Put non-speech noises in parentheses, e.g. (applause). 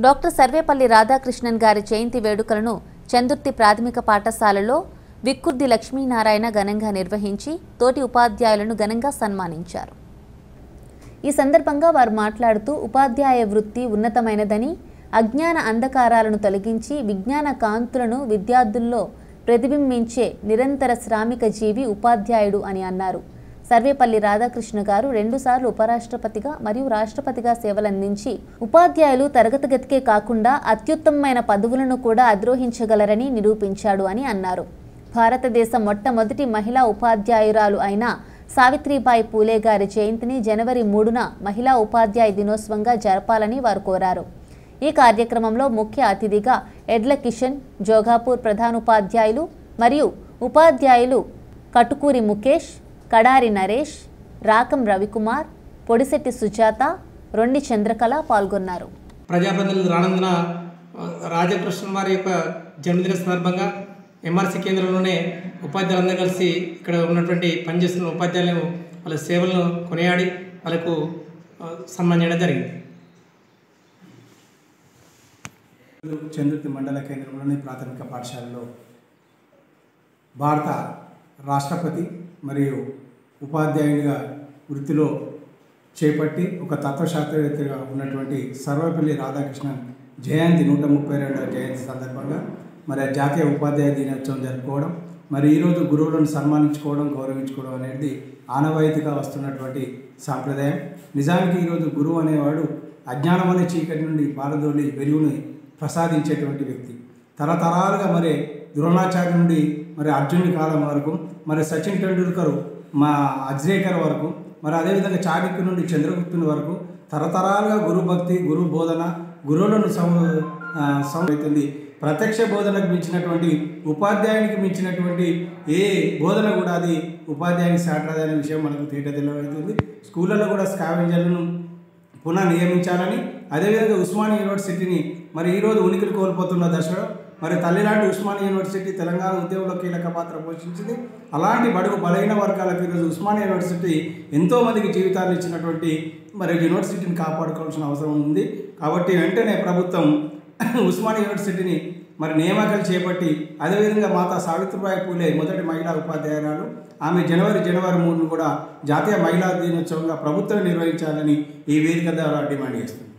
Doctor Sarvepalli Radhakrishnan గారి జయంతి వేడుకలను చందుర్తి ప్రాథమిక పాఠశాలలో విక్కుర్ది లక్ష్మీనారాయణ ఘనంగా నిర్వహించి తోటి ఉపాధ్యాయులను ఘనంగా సన్మానించారు. ఈ సందర్భంగా వారు మాట్లాడుతూ ఉపాధ్యాయ వృత్తి ఉన్నతమైనదని అజ్ఞాన అంధకారాలను తొలగించి విజ్ఞాన కాంతులను విద్యార్థుల్లో ప్రతిబింబించే నిరంతర శ్రామిక జీవి ఉపాధ్యాయుడు అని అన్నారు. సర్వేపల్లి రాధాకృష్ణ గారు రెండుసార్లు ఉపరాష్ట్రపతిగా మరియు రాష్ట్రపతిగా సేవలందించి ఉపాధ్యాయులు తరగతి గతికే కాకుండా అత్యుత్తమమైన పదవులను కూడా అధిరోహించగలరని నిరూపించాడు అని అన్నారు. భారతదేశ మొట్టమొదటి మహిళా ఉపాధ్యాయురాలు అయిన సావిత్రిబాయి పూలే గారి జయంతిని జనవరి మూడున మహిళా ఉపాధ్యాయ దినోత్సవంగా జరపాలని వారు కోరారు. ఈ కార్యక్రమంలో ముఖ్య అతిథిగా ఎడ్ల కిషన్ జోగాపూర్ ప్రధానోపాధ్యాయులు మరియు ఉపాధ్యాయులు కటుకూరి ముఖేష్ కడారి నరేష్ రాకం రవికుమార్ పొడిశెట్టి సుజాత రొండి చంద్రకళ పాల్గొన్నారు. ప్రజాప్రతినిధులు రానందున రాజకృష్ణ వారి యొక్క జన్మదిన సందర్భంగా ఎంఆర్సీ కేంద్రంలోనే ఉపాధ్యాయులందరూ కలిసి ఇక్కడ ఉన్నటువంటి పనిచేస్తున్న ఉపాధ్యాయులను వాళ్ళ సేవలను కొనియాడి వాళ్ళకు సన్మానం చేయడం జరిగింది. చంద్రుతి మండల కేంద్రంలోని ప్రాథమిక పాఠశాలలో భారత రాష్ట్రపతి మరియు ఉపాధ్యాయునిగా వృత్తిలో చేపట్టి ఒక తత్వశాస్త్రవేత్తగా ఉన్నటువంటి సర్వపల్లి రాధాకృష్ణన్ జయంతి నూట ముప్పై రెండవ జయంతి సందర్భంగా మరి ఆ జాతీయ ఉపాధ్యాయ దినోత్సవం జరుపుకోవడం మరి ఈరోజు గురువులను సన్మానించుకోవడం గౌరవించుకోవడం అనేది ఆనవాయితీగా వస్తున్నటువంటి సాంప్రదాయం. నిజానికి ఈరోజు గురువు అనేవాడు అజ్ఞానమనే చీకటి నుండి పారదోలి వెలుగుని ప్రసాదించేటువంటి వ్యక్తి. తరతరాలుగా మరి ద్రోణాచార్య నుండి మరి అర్జునుడి కాలం వరకు మరి సచిన్ టెండూల్కర్ మా అజ్రేకర్ వరకు మరి అదేవిధంగా చాణక్య నుండి చంద్రగుప్తుని వరకు తరతరాలుగా గురు భక్తి గురు బోధన గురువులను సం ప్రత్యక్ష బోధనకు మించినటువంటి ఉపాధ్యాయునికి మించినటువంటి ఏ బోధన కూడా అది ఉపాధ్యాయునికి సాటరాదు అనే విషయం మనకు తేట తెల్లవవుతుంది స్కూళ్ళలో కూడా స్కావెంజర్లను పునః నియమించాలని అదేవిధంగా ఉస్మానియా యూనివర్సిటీని మరి ఈరోజు ఉనికిని కోల్పోతున్న దశలో మరి తల్లిలాంటి ఉస్మానియా యూనివర్సిటీ తెలంగాణ ఉద్యమంలో కీలక పాత్ర పోషించింది. అలాంటి బడుగు బలహీన వర్గాలకు ఈరోజు ఉస్మానియా యూనివర్సిటీ ఎంతోమందికి జీవితాలు ఇచ్చినటువంటి మరి యూనివర్సిటీని కాపాడుకోవాల్సిన అవసరం ఉంది. కాబట్టి వెంటనే ప్రభుత్వం (laughs) ఉస్మానియా యూనివర్సిటీని మరి నియామకాలు చేపట్టి అదేవిధంగా మాతా సావిత్రిబాయి పూలే మొదటి మహిళా ఉపాధ్యాయురాలు. ఆమె జనవరి జనవరి మూడును కూడా జాతీయ మహిళా దినోత్సవంగా ప్రభుత్వం నిర్వహించాలని ఈ వేదిక ద్వారా డిమాండ్ చేస్తుంది.